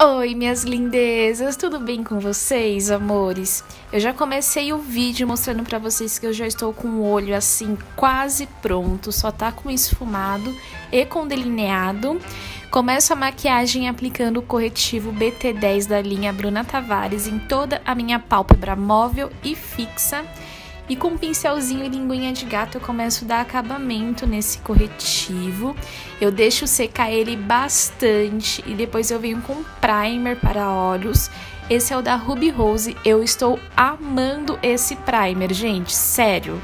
Oi, minhas lindezas, tudo bem com vocês, amores? Eu já comecei o vídeo mostrando para vocês que eu já estou com o olho assim quase pronto, só tá com esfumado e com delineado. Começo a maquiagem aplicando o corretivo BT10 da linha Bruna Tavares em toda a minha pálpebra móvel e fixa. E com um pincelzinho e linguinha de gato eu começo a dar acabamento nesse corretivo. Eu deixo secar ele bastante e depois eu venho com primer para olhos. Esse é o da Ruby Rose. Eu estou amando esse primer, gente, sério.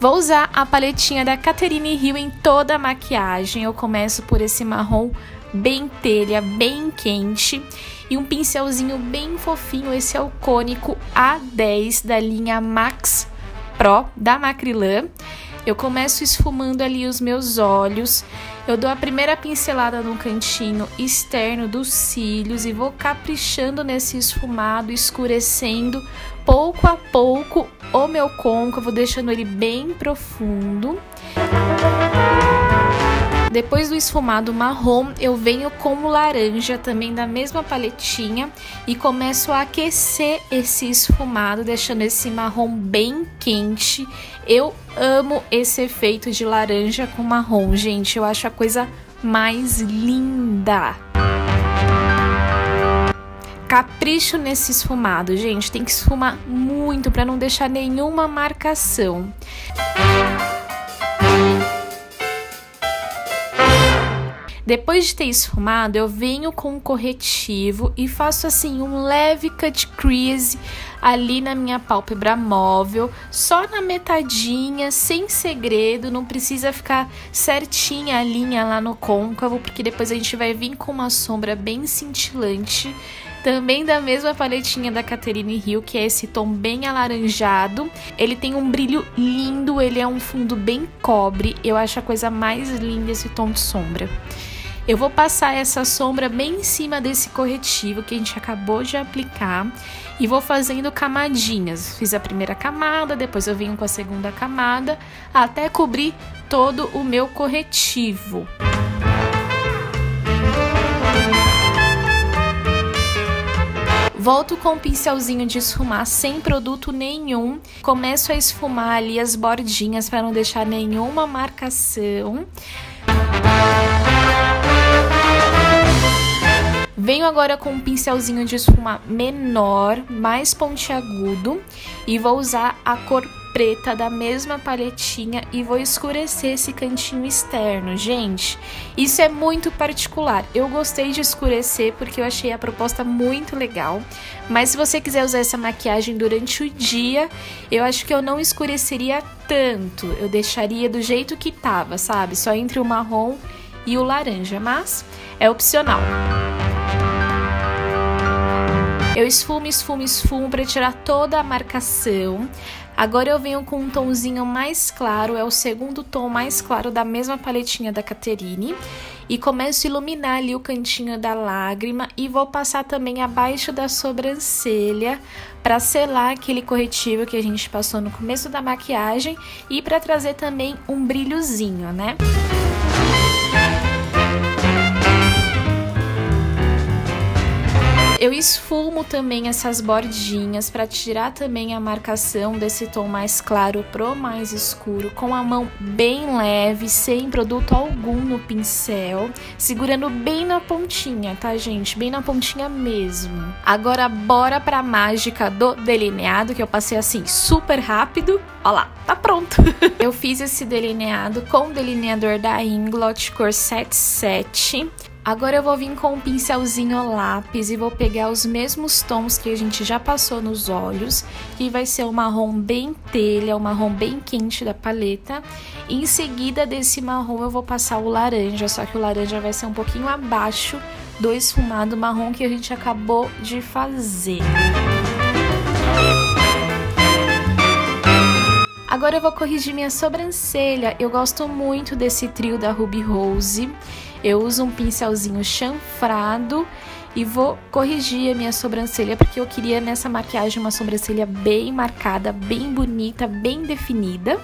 Vou usar a paletinha da Catherine Hill em toda a maquiagem. Eu começo por esse marrom bem telha, bem quente e um pincelzinho bem fofinho. Esse é o cônico A10 da linha Max Pro da Macrylan. Eu começo esfumando ali os meus olhos. Eu dou a primeira pincelada no cantinho externo dos cílios e vou caprichando nesse esfumado, escurecendo pouco a pouco o meu côncavo, deixando ele bem profundo. Depois do esfumado marrom, eu venho com o laranja também da mesma paletinha e começo a aquecer esse esfumado, deixando esse marrom bem quente. Eu amo esse efeito de laranja com marrom, gente, eu acho a coisa mais linda. Capricho nesse esfumado, gente, tem que esfumar muito para não deixar nenhuma marcação. Depois de ter esfumado, eu venho com um corretivo e faço assim um leve cut crease ali na minha pálpebra móvel, só na metadinha, sem segredo, não precisa ficar certinha a linha lá no côncavo, porque depois a gente vai vir com uma sombra bem cintilante também da mesma paletinha da Catherine Hill, que é esse tom bem alaranjado. Ele tem um brilho lindo, ele é um fundo bem cobre. Eu acho a coisa mais linda esse tom de sombra. Eu vou passar essa sombra bem em cima desse corretivo que a gente acabou de aplicar e vou fazendo camadinhas. Fiz a primeira camada, depois eu venho com a segunda camada até cobrir todo o meu corretivo. Volto com o pincelzinho de esfumar sem produto nenhum. Começo a esfumar ali as bordinhas para não deixar nenhuma marcação. Agora com um pincelzinho de esfuma menor, mais pontiagudo, e vou usar a cor preta da mesma paletinha e vou escurecer esse cantinho externo. Gente, isso é muito particular. Eu gostei de escurecer porque eu achei a proposta muito legal. Mas se você quiser usar essa maquiagem durante o dia, eu acho que eu não escureceria tanto. Eu deixaria do jeito que tava, sabe? Só entre o marrom e o laranja, mas é opcional. Eu esfumo, esfumo, esfumo para tirar toda a marcação. Agora eu venho com um tomzinho mais claro, é o segundo tom mais claro da mesma paletinha da Caterine. E começo a iluminar ali o cantinho da lágrima e vou passar também abaixo da sobrancelha para selar aquele corretivo que a gente passou no começo da maquiagem e para trazer também um brilhozinho, né? Eu esfumo também essas bordinhas para tirar também a marcação desse tom mais claro pro mais escuro, com a mão bem leve, sem produto algum no pincel, segurando bem na pontinha, tá, gente? Bem na pontinha mesmo. Agora bora pra mágica do delineado, que eu passei assim super rápido. Ó lá, tá pronto. eu fiz esse delineado com o delineador da Inglot cor 77. Agora eu vou vir com um pincelzinho lápis e vou pegar os mesmos tons que a gente já passou nos olhos, que vai ser o marrom bem telha, o marrom bem quente da paleta. E em seguida desse marrom eu vou passar o laranja, só que o laranja vai ser um pouquinho abaixo do esfumado marrom que a gente acabou de fazer. Agora eu vou corrigir minha sobrancelha. Eu gosto muito desse trio da Ruby Rose. Eu uso um pincelzinho chanfrado e vou corrigir a minha sobrancelha porque eu queria nessa maquiagem uma sobrancelha bem marcada, bem bonita, bem definida.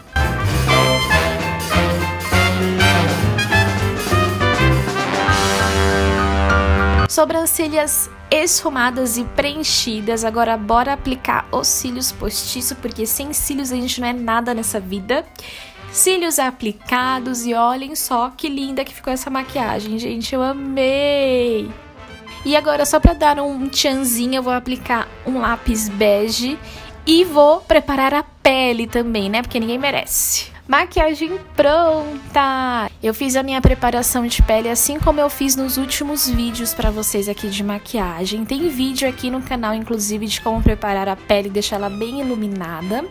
Sobrancelhas esfumadas e preenchidas. Agora bora aplicar os cílios postiço, porque sem cílios a gente não é nada nessa vida. Cílios aplicados e olhem só que linda que ficou essa maquiagem, gente, eu amei! E agora só para dar um tchanzinho, eu vou aplicar um lápis bege e vou preparar a pele também, né? Porque ninguém merece. Maquiagem pronta! Eu fiz a minha preparação de pele assim como eu fiz nos últimos vídeos para vocês aqui de maquiagem. Tem vídeo aqui no canal, inclusive, de como preparar a pele e deixar ela bem iluminada.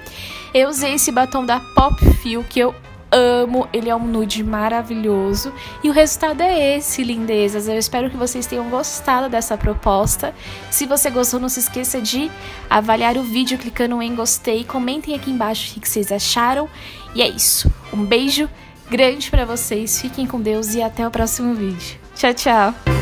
Eu usei esse batom da Pop Feel que eu amo, ele é um nude maravilhoso e o resultado é esse, lindezas. Eu espero que vocês tenham gostado dessa proposta. Se você gostou, não se esqueça de avaliar o vídeo clicando em gostei, comentem aqui embaixo o que vocês acharam. E é isso. Um beijo grande para vocês, fiquem com Deus e até o próximo vídeo. Tchau, tchau!